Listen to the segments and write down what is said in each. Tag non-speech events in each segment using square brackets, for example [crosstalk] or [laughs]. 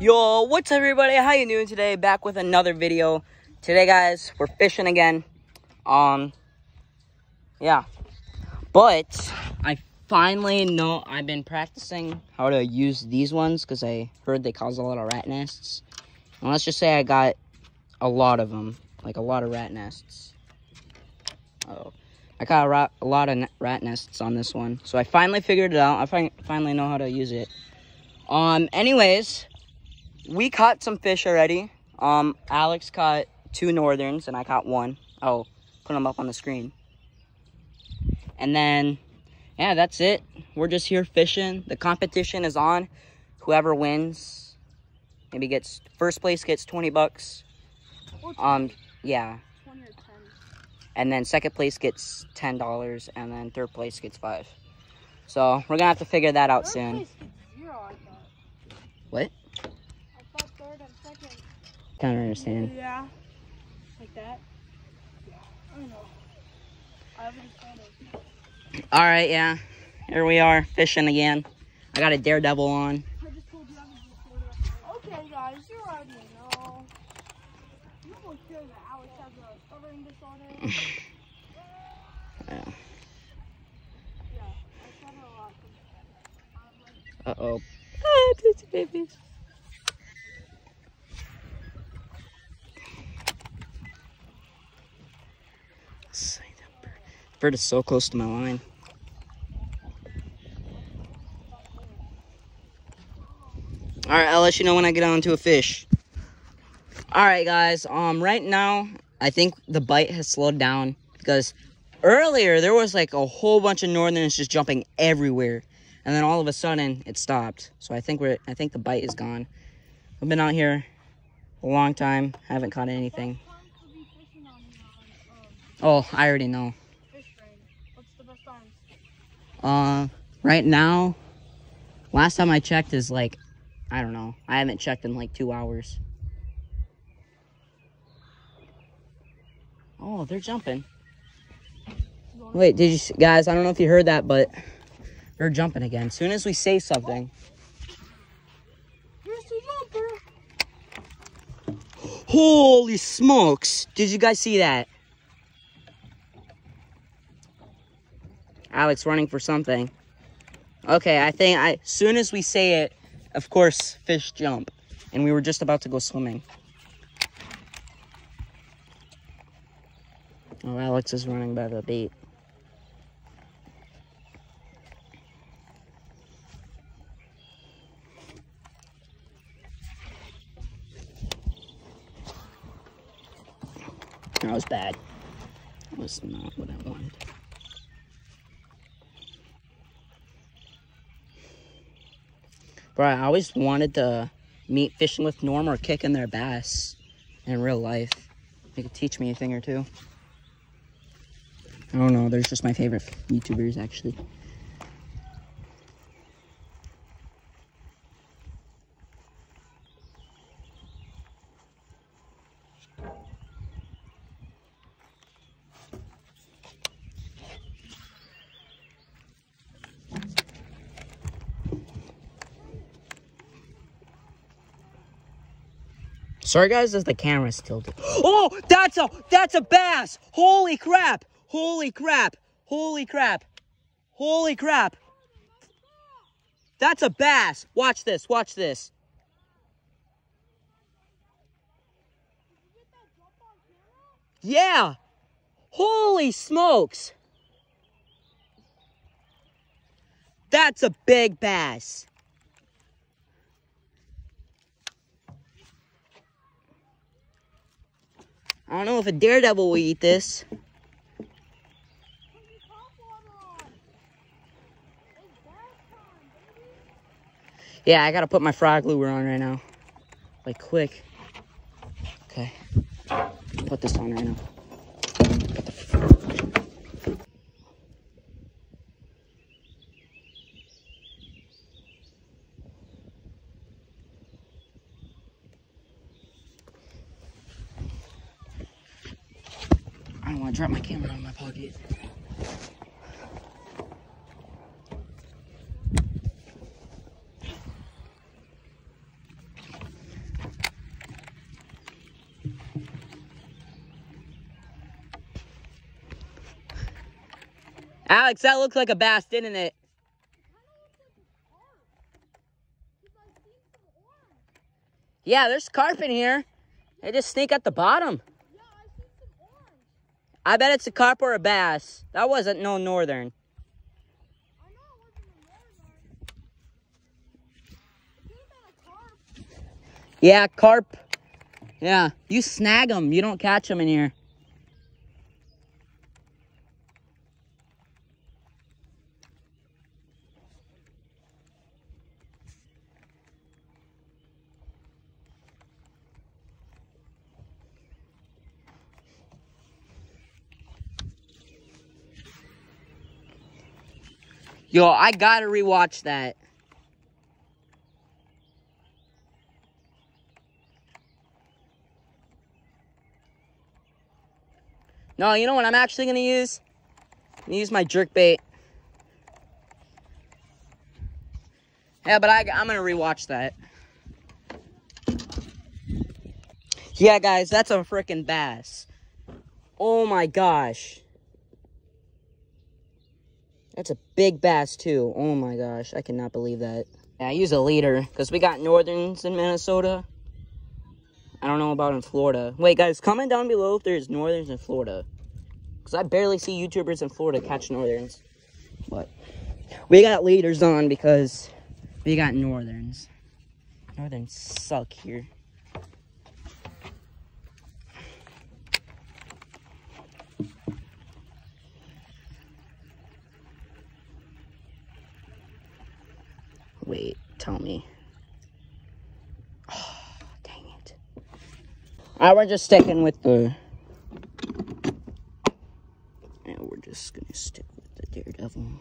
Yo, what's up everybody? How you doing today? Back with another video. Today guys, we're fishing again. Um yeah. But I finally know I've been practicing how to use these ones because I heard they cause a lot of rat nests. And let's just say I got a lot of them, like a lot of rat nests. Oh, I got a, rat, a lot of rat nests on this one, so I finally figured it out. I fi finally know how to use it. Um, anyways, we caught some fish already. Um, Alex caught two northerns and I caught one. Oh, put them up on the screen. And then, yeah, that's it. We're just here fishing. The competition is on. Whoever wins, maybe gets first place gets 20 bucks. Um, yeah. And then second place gets $10 and then third place gets 5. So, we're going to have to figure that out soon. What? Kind of understand. Yeah. Like that? Yeah. I don't know. I haven't decided. All right, yeah. Here we are fishing again. I got a daredevil on. I just told you I was disorder. Okay, guys, you already know. You will that Alex has a stuttering disorder. [laughs] Yeah. yeah, I stutter a lot. 'cause I'm Uh oh. Ah, it's a baby. Bird is so close to my line. All right, I'll let you know when I get onto a fish. All right, guys. Um, right now, I think the bite has slowed down because earlier there was like a whole bunch of northerns just jumping everywhere, and then all of a sudden it stopped. So I think we're I think the bite is gone. I've been out here a long time. Haven't caught anything. Oh, I already know. fish train. What's the best time? Uh, right now, last time I checked is like, I don't know. I haven't checked in like two hours. Oh, they're jumping. Wait, did you guys? I don't know if you heard that, but they're jumping again. As Soon as we say something, Here's the jumper. holy smokes! Did you guys see that? Alex running for something. Okay, I think I as soon as we say it, of course, fish jump, and we were just about to go swimming. Oh, Alex is running by the bait. That was bad. That was not what I wanted. Bro, I always wanted to meet fishing with Norm or kicking their bass in real life. They could teach me a thing or two. I don't know. They're just my favorite YouTubers, actually. Sorry guys, as the camera's tilted. [gasps] Oh, that's a that's a bass! Holy crap! Holy crap! Holy crap! Holy crap! That's a bass! Watch this, watch this. Yeah! Holy smokes! That's a big bass. I don't know if a daredevil will eat this. Yeah, I gotta put my frog lure on right now. Like quick. Okay. Put this on right now. dropped my camera in my pocket. Alex, that looks like a bass, didn't it? Yeah, there's carp in here. They just sneak at the bottom. I bet it's a carp or a bass. That wasn't no northern. Yeah, carp. Yeah, you snag them. You don't catch them in here. Yo, I gotta rewatch that. No, you know what I'm actually gonna use? I'm gonna use my jerk bait. Yeah, but I, I'm gonna rewatch that. Yeah, guys, that's a freaking bass. Oh my gosh. That's a big bass too. Oh my gosh, I cannot believe that. Yeah, I use a leader because we got northerns in Minnesota. I don't know about in Florida. Wait, guys, comment down below if there's northerns in Florida. Because I barely see YouTubers in Florida catch northerns. But we got leaders on because we got northerns. Northerns suck here. Wait, tell me. Oh, dang it. Alright, we're just sticking with the... And we're just gonna stick with the Daredevil.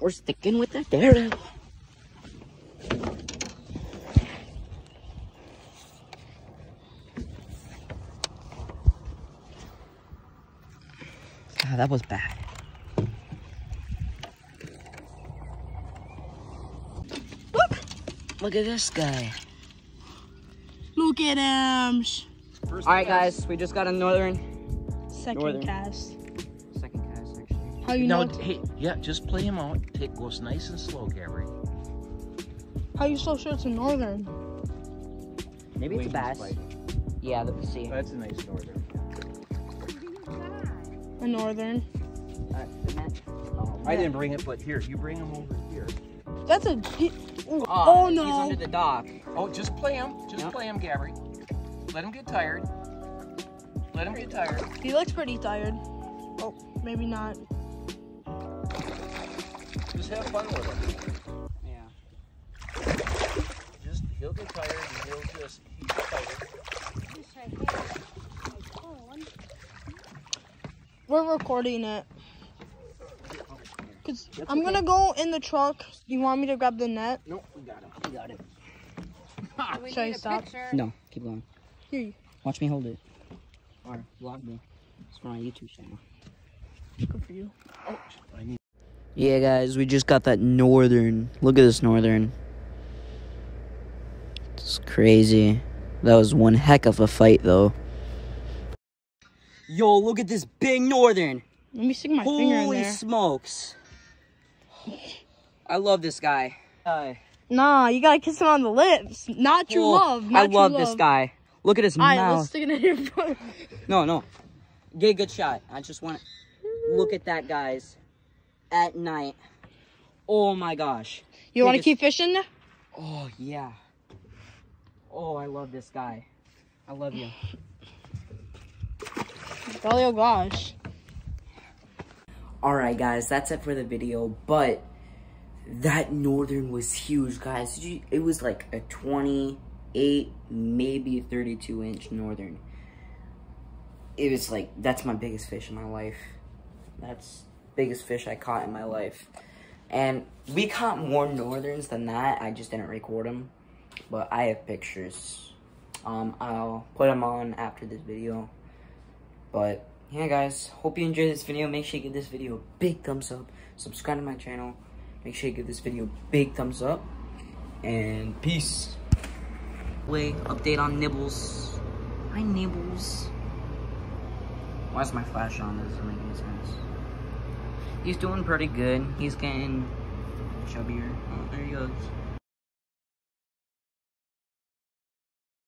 We're sticking with the Daredevil. God, that was bad. Look at this guy. Look at him. All right, guys, we just got a northern Second Northern. cast. second cast actually. How you No, know? hey, yeah, just play him out. Take goes nice and slow, Gary. How you so sure it's a northern? Maybe it's a bass. fight. Yeah, let's see. That's a nice northern. A northern. Uh, the net- oh, I didn't bring it, but here, you bring him over here. That's a. he- Ooh, Oh, oh He's no. under the dock. Oh, just play him. Just Yep. play him, Gary. Let him get tired. Let him get tired. He looks pretty tired. Oh, maybe not. Just have fun with him. Yeah. Just he'll get tired and he'll just he's tired. We're recording it. Cause I'm gonna go in the truck. You want me to grab the net? Nope, we got him. We got it. Should I stop? No, keep going. Here you Watch me hold it. Or vlog me. It's for my YouTube channel. Good for you. Oh, I need. Yeah, guys, we just got that northern. Look at this northern. It's crazy. That was one heck of a fight, though. Yo, look at this big northern. Let me stick my finger in there. Holy smokes. I love this guy. Uh, Nah, you gotta kiss him on the lips. Not true oh, love. Not I true love love. this guy. Look at his Alright, mouth. let's stick it in your. No, no. Get a good shot. I just want to look at that, guys. At night. Oh my gosh. You wanna keep fishing? Oh, yeah. Oh, I love this guy. I love you. Golly, oh gosh. Alright, guys, that's it for the video. But that northern was huge, guys. It was like a 28, maybe 32 inch northern. It was like, that's my biggest fish in my life. That's biggest fish I caught in my life. And we caught more northerns than that. I just didn't record them. But I have pictures. Um, I'll put them on after this video. But yeah, guys, hope you enjoyed this video. Make sure you give this video a big thumbs up. Subscribe to my channel. Make sure you give this video a big thumbs up. And peace. Wait, update on Nibbles. Hi, Nibbles. Why is my flash on? This doesn't make any sense. He's doing pretty good. He's getting chubbier. Oh, there he goes.